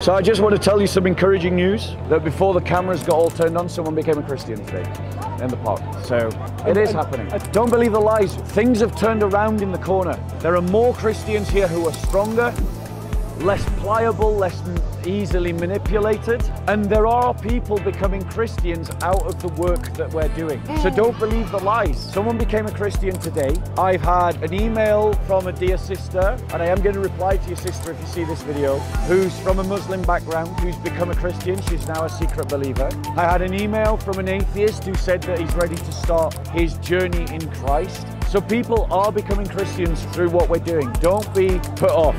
So I just want to tell you some encouraging news that before the cameras got all turned on, someone became a Christian today in the park. So it is happening. Don't believe the lies. Things have turned around in the corner. There are more Christians here who are stronger, less pliable, less easily manipulated. And there are people becoming Christians out of the work that we're doing. So mm. don't believe the lies. Someone became a Christian today. I've had an email from a dear sister, and I am going to reply to your sister if you see this video, who's from a Muslim background, who's become a Christian. She's now a secret believer. I had an email from an atheist who said that he's ready to start his journey in Christ. So people are becoming Christians through what we're doing. Don't be put off.